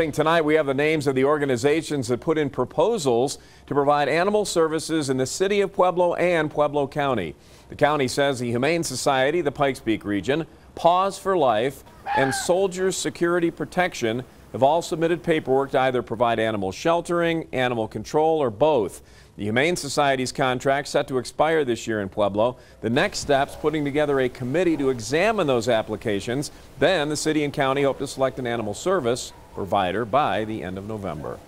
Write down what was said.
Tonight, we have the names of the organizations that put in proposals to provide animal services in the city of Pueblo and Pueblo County. The county says the Humane Society, the Pikes Peak region, Paws for Life, and Soldiers Security Protection have all submitted paperwork to either provide animal sheltering, animal control, or both. The Humane Society's contract set to expire this year in Pueblo. The next steps putting together a committee to examine those applications. Then the city and county hope to select an animal service provider by the end of November.